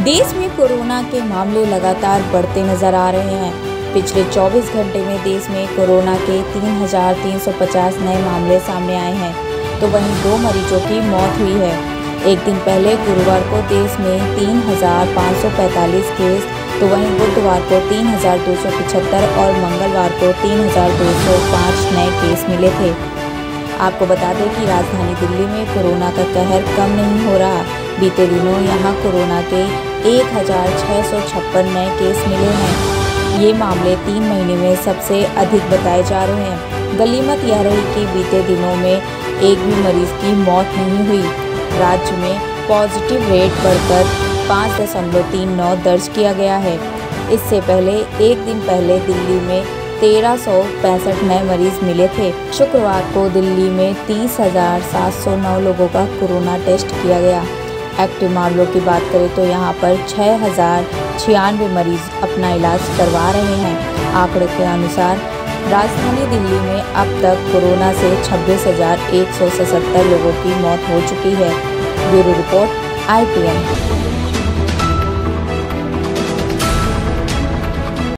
देश में कोरोना के मामले लगातार बढ़ते नज़र आ रहे हैं। पिछले 24 घंटे में देश में कोरोना के 3,350 नए मामले सामने आए हैं। तो वहीं दो मरीजों की मौत हुई है। एक दिन पहले गुरुवार को देश में 3,545 केस तो वहीं बुधवार को 3,275 और मंगलवार को 3,205 नए केस मिले थे। आपको बता दें कि राजधानी दिल्ली में कोरोना का कहर कम नहीं हो रहा। बीते दिनों यहाँ कोरोना के एक हज़ार छः सौ छप्पन नए केस मिले हैं। ये मामले तीन महीने में सबसे अधिक बताए जा रहे हैं। गलीमत यह रही कि बीते दिनों में एक भी मरीज़ की मौत नहीं हुई। राज्य में पॉजिटिव रेट बढ़कर पाँच दशमलव तीन नौ दर्ज किया गया है। इससे पहले एक दिन पहले दिल्ली में तेरह सौ पैंसठ नए मरीज़ मिले थे। शुक्रवार को दिल्ली में तीस हज़ार सात सौ नौ लोगों का कोरोना टेस्ट किया गया। एक्टिव मामलों की बात करें तो यहाँ पर छः हज़ार छियानवे मरीज़ अपना इलाज करवा रहे हैं। आंकड़े के अनुसार, राजधानी दिल्ली में अब तक कोरोना से छब्बीस हज़ार एक सौ सतहत्तर लोगों की मौत हो चुकी है। ब्यूरो रिपोर्ट आई